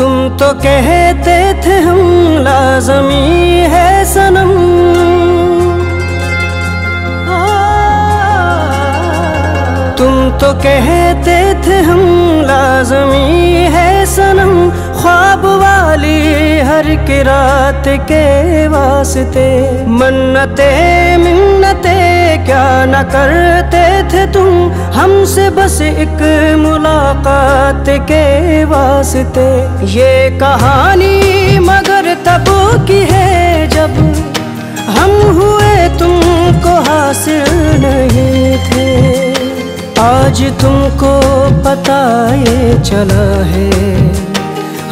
तुम तो कहते थे हम लाजमी है सनम। तुम तो कहते थे हम लाजमी है सनम। ख्वाब वाली हर की रात के वास्ते। मन्नते, मिन्नते क्या न करते थे तुम? हमसे बस एक मुलाकात के वास्ते। ये कहानी मगर तब की है जब हम हुए तुमको हासिल नहीं थे। आज तुमको पता ये चला है।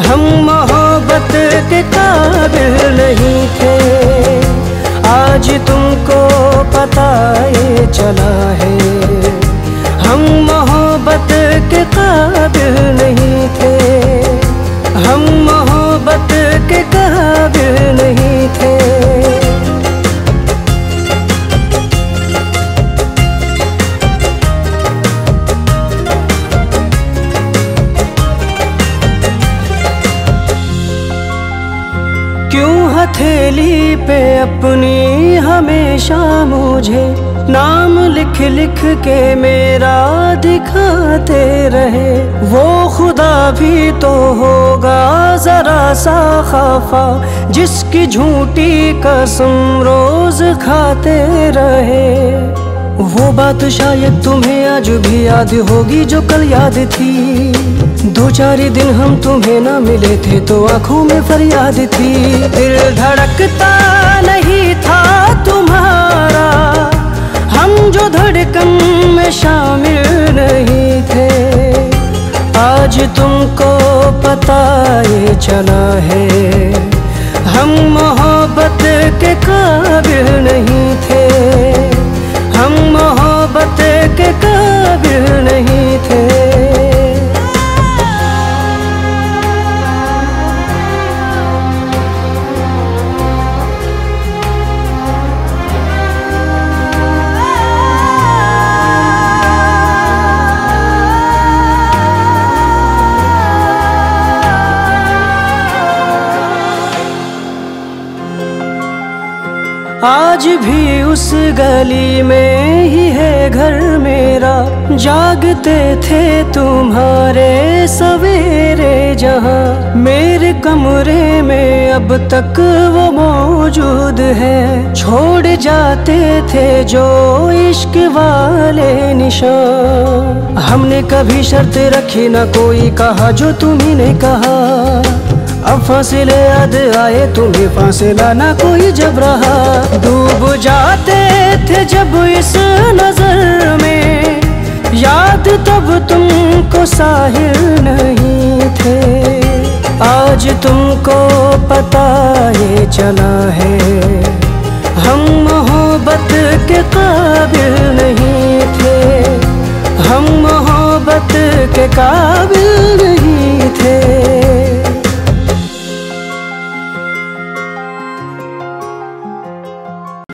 हम मोहब्बत के काबिल नहीं थे। आज तुमको पता ये चला है। हम मोहब्बत के काबिल हथेली पे अपनी हमेशा मुझे नाम लिख लिख के मेरा दिखाते रहे। वो खुदा भी तो होगा जरा सा खाफा, जिसकी झूठी कसम रोज खाते रहे। वो बात शायद तुम्हें आज भी याद होगी जो कल याद थी। दो चार दिन हम तुम्हें ना मिले थे तो आँखों में फरियाद थी। दिल धड़कता नहीं था तुम्हारा। हम जो धड़कन में शामिल नहीं थे, आज तुमको पता ये चला है। हम मोहब्बत के काबिल आज भी उस गली में ही है घर मेरा। जागते थे तुम्हारे सवेरे जहाँ। मेरे कमरे में अब तक वो मौजूद है। छोड़ जाते थे जो इश्क वाले निशान। हमने कभी शर्त रखी ना कोई कहा जो तुम्ही कहा। अब फासिले याद आए, तुम्हें फासिला ना कोई जब रहा। डूब जाते थे जब इस नज़र में। याद तब तुमको साहिल नहीं थे। आज तुमको पता ये चला है। हम मोहब्बत के काबिल नहीं थे। हम मोहब्बत के काबिल